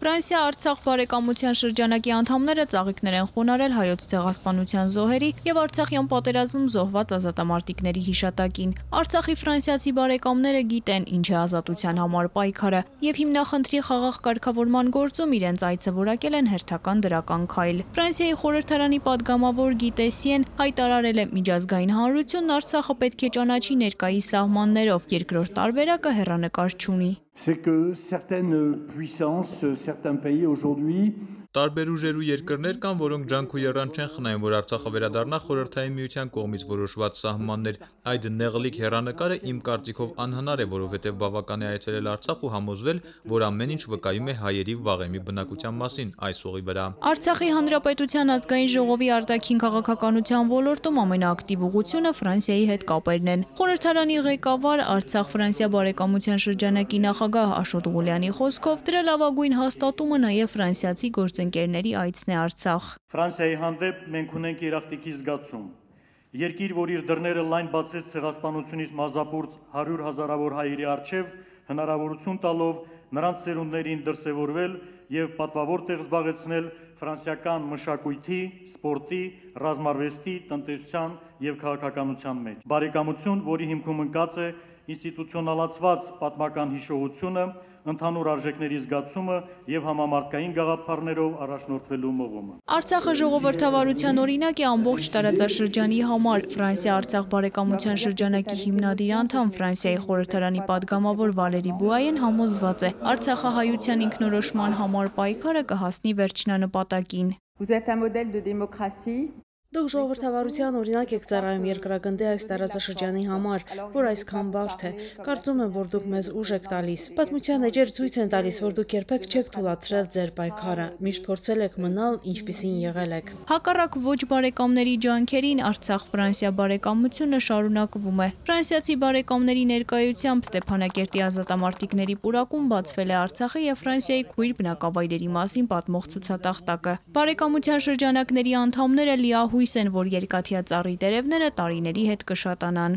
Ֆրանսիա-Արցախ բարեկամության շրջանակի անդամները ծաղիկներ են խոնարել հայոց ցեղասպանության զոհերի եւ Արցախյան պատերազմում զոհված ազատամարտիկների հիշատակին։ Արցախի ֆրանսիացի բարեկամները գիտեն ինչ է ազատության համար պայքարը եւ հիմնախնդրի խաղաղ կարգավորման գործում իրենց այցը որակել են հերթական դրական քայլ։ Ֆրանսիայի խորհրդարանի падգամավոր Գիտեսիեն հայտարարել է միջազգային հանրությունն Արցախը պետք է ճանաչի ներկայի սահմաններով երկրորդ տարբերակը հերանեկար չունի։ c'est que certaines puissances, certains pays aujourd'hui Տարբեր ուժեր ու երկրներ կան, որոնք ջանք ու երան չեն խնայում, որ Արցախը վերադառնա խորհրդային միության կողմից որոշված սահմաններ։ Այդ նեղլիկ հերանեկարը իմ կարծիքով անհնար է, որովհետև բավական է այցելել Արցախ ու համոզվել, որ ամեն ինչ վկայում է հայերի վաղեմի բնակության մասին այս ուղի վրա։ Արցախի հանրապետության ազգային ժողովի արտաքին քաղաքականության ոլորտում ամենաակտիվ ուղությունը Ֆրանսիայի հետ կապերն են։ Խորհրդարանի ղեկավար Արցախ-Ֆրանսիա բարեկամության շրջանակի նախագահ Աշոտ Ղուլյանի խոսքով դրա լավագույն հաստատումը նաև ֆրանսիացի գործ գործընկերների այցն է Արցախ։ Ֆրանսիայի հանդեպ մենք ունենք երախտիկի զգացում։ Երկիր, որ իր դռները լայն բացեց ցեղասպանությունից մազապուրց 100 հազարավոր հայերի արչև, հնարավորություն տալով նրանց ծերունդներին դրսևորվել եւ պատվավոր տեղ զբաղեցնել ֆրանսիական մշակույթի, սպորտի, ռազմարվեստի, տնտեսության եւ քաղաքականության մեջ։ Բարեկամություն, որի հիմքում ընկած է ինստիտուցիոնալացված պատմական հիշողությունը, ընդհանուր արժեքների զգացումը եւ համամարտկային գաղափարներով առաջնորդվելու մղումը։ Արցախը ժողովրդավարության օրինակ է ամբողջ տարածաշրջանի համար։ Ֆրանսիա-Արցախ բարեկամության շրջանակի հիմնադիր անդամ Ֆրանսիայի խորհրդարանի падգամավոր Վալերի Բուայեն համոզված է. Արցախը հայության ինքնորոշման համար պայքարը կհասնի վերջնանպատակին։ Vous êtes un modèle de démocratie Դուք ժողովրդավարության օրինակ եք ծառայում երկրագնդի այս տարածաշրջանի համար, որ այսքան բարդ է։ Կարծում եմ, որ դուք մեզ ուժ եք տալիս։ Պատմության էջեր ցույց են տալիս, որ դուք երբեք չեք թույլատրել ձեր պայքարը, միշտ փորձել եք մնալ ինչպիսին եղել եք։ Հակառակ ոչ բարեկամների ջանքերին Արցախ-Ֆրանսիա բարեկամությունը շարունակվում է։ Ֆրանսիացի բարեկամների ներկայությամբ Ստեփանակերտի ազատամարտիկների պուրակում բացվել է Արցախի եւ Ֆրանսիայի քույր բնակավայրերի մասին պատմող ցուցատախտակը։ Բարեկամության շրջանակների անդամները լիահույս հույս են, որ երկաթյա ծառի տերևները տարիների հետ կշատանան։